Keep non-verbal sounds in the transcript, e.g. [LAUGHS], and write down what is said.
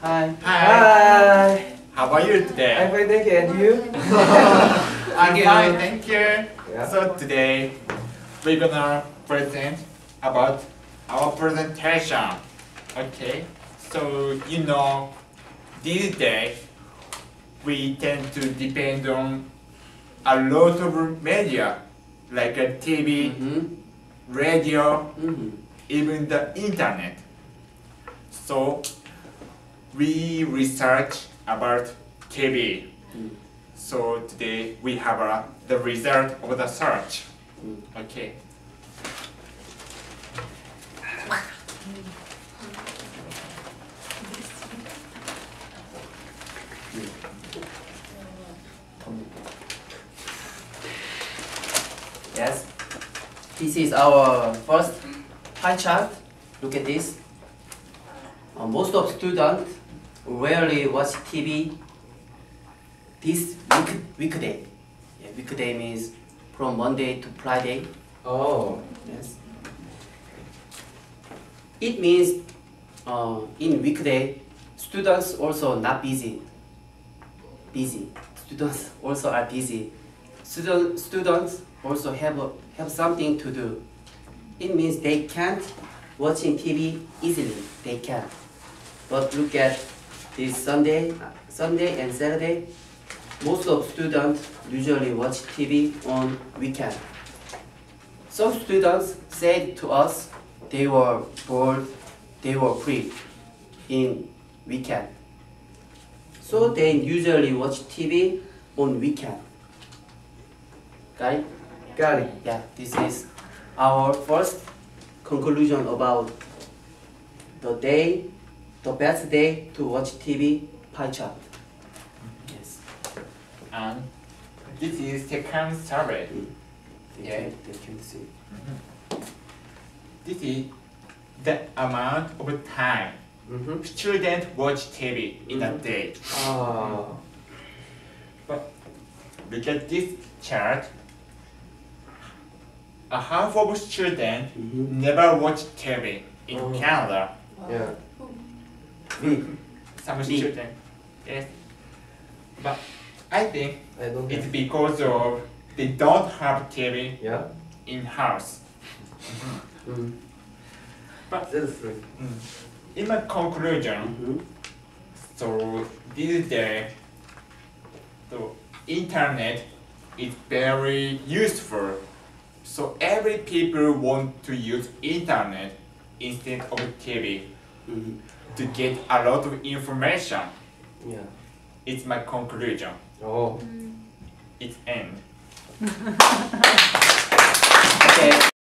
Hi. Hi. How are you I'm today? fine, thank you. And you? [LAUGHS] I'm you. fine, thank you. Yeah. So today we're gonna present about our presentation. Okay. So you know, these days we tend to depend on a lot of media like a TV, Mm-hmm. radio, Mm-hmm. even the internet. So we research about TV. Mm. So today we have uh, the result of the search. Mm. Okay. Yes. This is our first pie chart. Look at this. Uh, most of students rarely watch TV this week, weekday. Yeah, weekday means from Monday to Friday. Oh. Yes. It means uh, in weekday, students also not busy. Busy. Students also are busy. Student, students also have, a, have something to do. It means they can't watching TV easily. They can. But look at this Sunday, Sunday and Saturday. Most of students usually watch TV on weekend. Some students said to us they were bored, they were free in weekend. So they usually watch TV on weekend. Got it? Got it. Yeah, this is our first conclusion about the day, the best day to watch TV pie chart. Yes. And this is second survey. They Yeah. can, they can see. This is the amount of time Mm-hmm. students watch TV in a Mhm. day. Ah. Look at this chart. A half of students Mhm. never watch TV in Oh. Canada. Yeah. Me. [LAUGHS] Some Me. students, yes. But I think I it's have. because of they don't have TV Yeah. in house. Mm. That's true. In my conclusion, Mhm. so this day, the internet is very useful. So every people want to use internet instead of TV Mm-hmm. to get a lot of information. Yeah. It's my conclusion. Oh. Mm. It's end. okay. [LAUGHS]